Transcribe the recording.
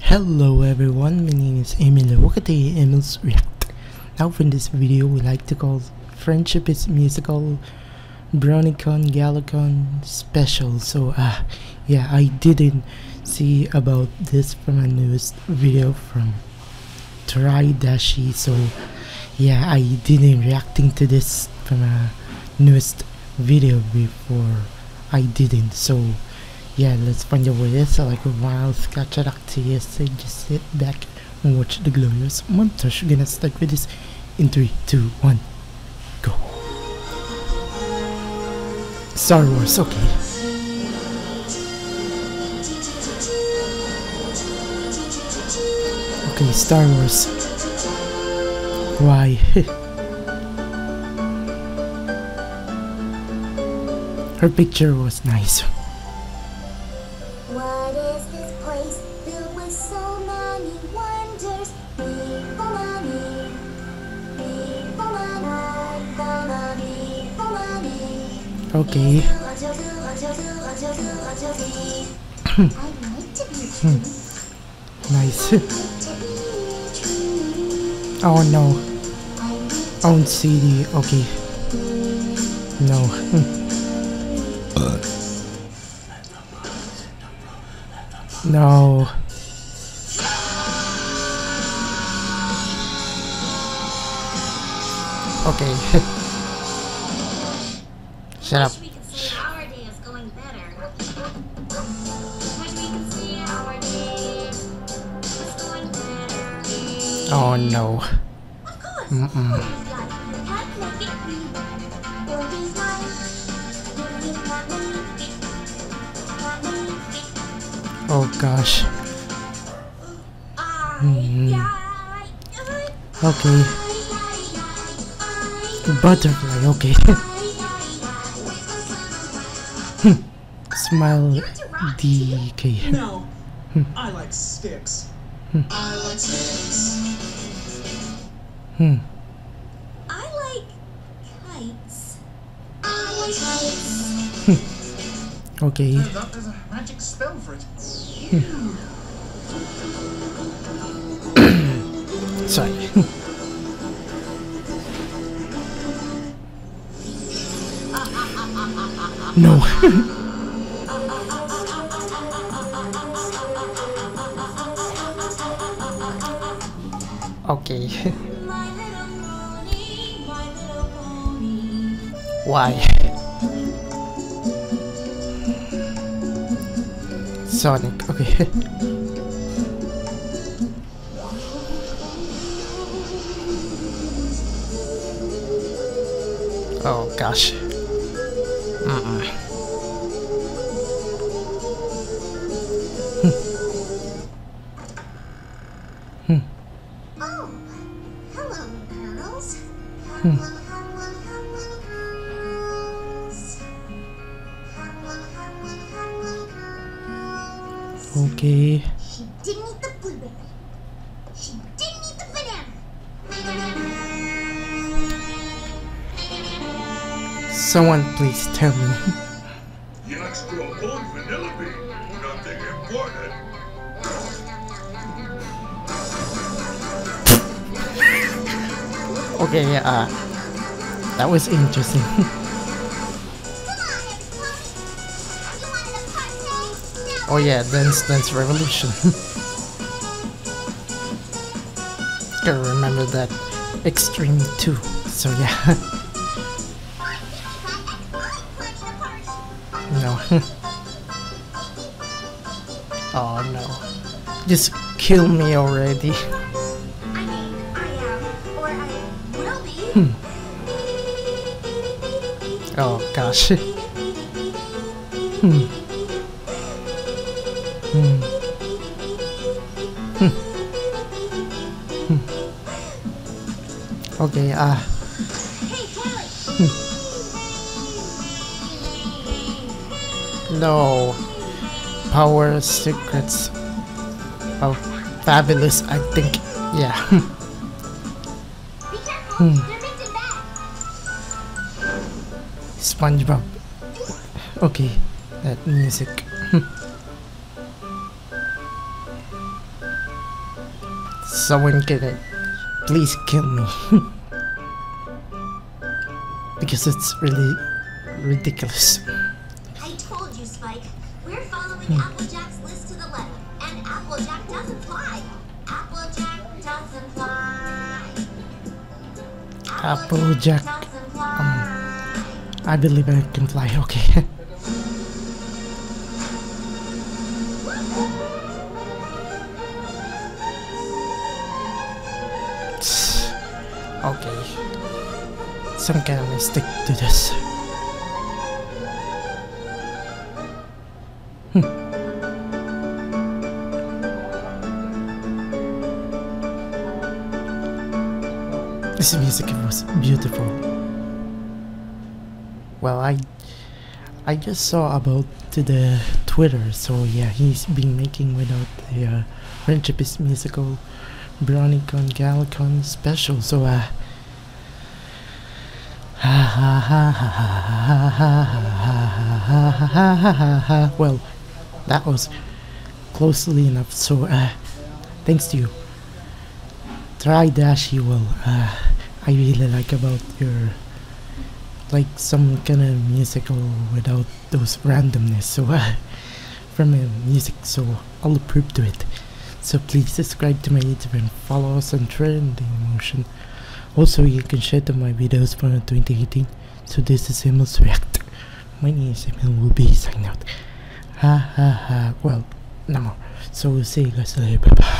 Hello everyone, my name is Emil Wakate Emil's React. Now for this video we like to call Friendship is Musical BronyCon Galacon Special. So uh yeah I didn't see about this from a newest video from Tridashie so yeah I didn't reacting to this from a newest video before I didn't so yeah, let's find out what it is. I like a wild sketch activity. So just sit back and watch the glorious montage. We're gonna start with this in 3, 2, 1, go. Star Wars, okay. Star Wars. Why? Her picture was nice. What is this place filled with so many wonders? Beep money, beep money, beep money. Okay. Until oh no. Oh, Own CD, okay. No. Hmm. no. Okay. Shut up. Not no. Not me. Oh gosh. I, Okay. Butterfly, okay. Smile DK. No, I like sticks. I like sticks. Hmm. I like kites. I like kites. Okay. Turns out there's a magic spell for it. Hmm. Sorry. Hmm. no. okay. Why? Sonic, okay. oh gosh. Mm-mm. Hmm. Oh, hello, girls. Hmm. Hello, hello, hello, Okay. She didn't eat the blueberry. She didn't eat the banana. Someone please tell me. Nothing important. Okay, uh that was interesting. oh yeah, Dance Dance Revolution. Gotta remember that Extreme 2. So yeah. no. oh no. Just kill me already. I mean, I am, or I will be. Oh gosh. Hmm. Hmm. Okay, ah. Hey, No. Power secrets. Oh, fabulous, I think. Yeah. Hmm. SpongeBob. Okay, that music. Someone can please kill me. because it's really ridiculous. I told you, Spike. We're following Hmm. Applejack's list to the letter, and Applejack doesn't fly. Applejack doesn't fly. Applejack, doesn't fly. I believe I can fly, okay. okay. Some kind of stick to this. This music was beautiful. Well, I I just saw about the Twitter, so yeah, he's been making without the uh, Friendship is Musical BronyCon Galacon special, so uh ha ha ha ha ha well that was closely enough so uh thanks to you. Tridashie well uh i really like about your like some kind of musical without those randomness so uh, from uh, music so i'll approve to it so please subscribe to my youtube and follow us on trending emotion also you can share to my videos from 2018 so this is Emil's react my name is Emil will be signing out. Ha ha ha. Well no more. So we'll see you guys later. Bye bye